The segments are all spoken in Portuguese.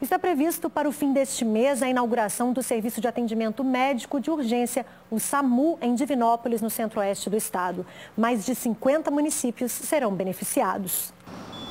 Está previsto para o fim deste mês a inauguração do Serviço de Atendimento Médico de Urgência, o SAMU, em Divinópolis, no centro-oeste do estado. Mais de 50 municípios serão beneficiados.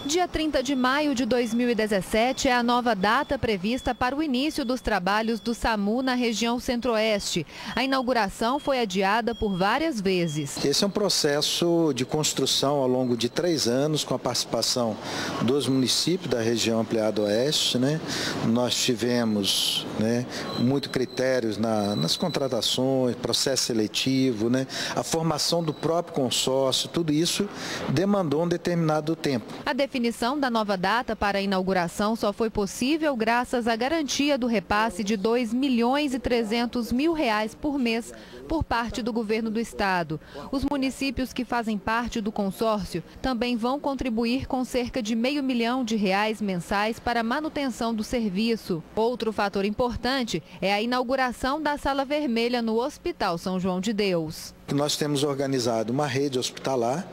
Dia 30 de maio de 2017 é a nova data prevista para o início dos trabalhos do SAMU na região centro-oeste. A inauguração foi adiada por várias vezes. Esse é um processo de construção ao longo de três anos, com a participação dos municípios da região ampliada oeste. Né? Nós tivemos né, muito critérios na, nas contratações, processo seletivo, né? a formação do próprio consórcio, tudo isso demandou um determinado tempo. A definição da nova data para a inauguração só foi possível graças à garantia do repasse de 2 milhões e 300 mil reais por mês por parte do governo do estado. Os municípios que fazem parte do consórcio também vão contribuir com cerca de meio milhão de reais mensais para a manutenção do serviço. Outro fator importante é a inauguração da Sala Vermelha no Hospital São João de Deus. Nós temos organizado uma rede hospitalar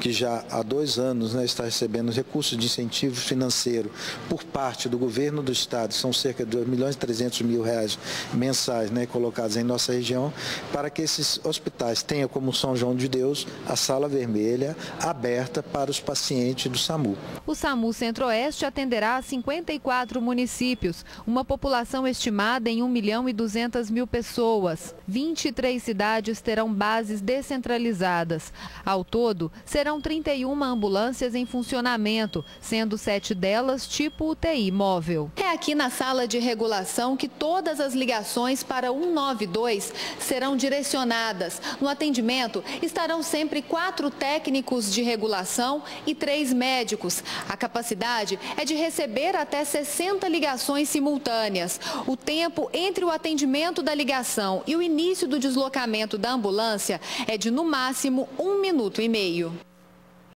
que já há dois anos né, está recebendo recursos de incentivo financeiro por parte do governo do estado, são cerca de 2 milhões e 300 mil reais mensais né, colocados em nossa região, para que esses hospitais tenham como São João de Deus a sala vermelha aberta para os pacientes do SAMU. O SAMU Centro-Oeste atenderá a 54 municípios, uma população estimada em 1 milhão e 200 mil pessoas. 23 cidades terão bases descentralizadas. Ao todo, serão 31 ambulâncias em funcionamento, sendo sete delas tipo UTI móvel. É aqui na sala de regulação que todas as ligações para 192 serão direcionadas. No atendimento estarão sempre quatro técnicos de regulação e três médicos. A capacidade é de receber até 60 ligações simultâneas. O tempo entre o atendimento da ligação e o início do deslocamento da ambulância é de no máximo um minuto e meio.